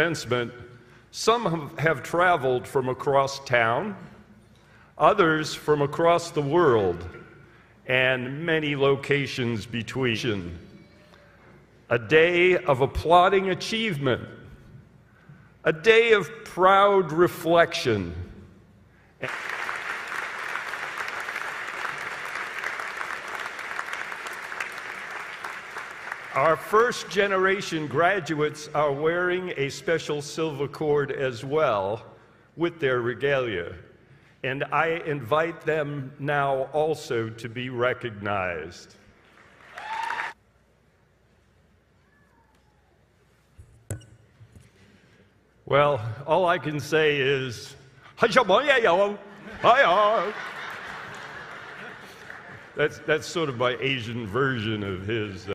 commencement, some have- have traveled from across town, others from across the world, and many locations between. A day of applauding achievement, a day of proud reflection. Our first generation graduates are wearing a special silver cord as well with their regalia. And I invite them now also to be recognized. Well, all I can say is, that's, that's sort of my Asian version of his. uh,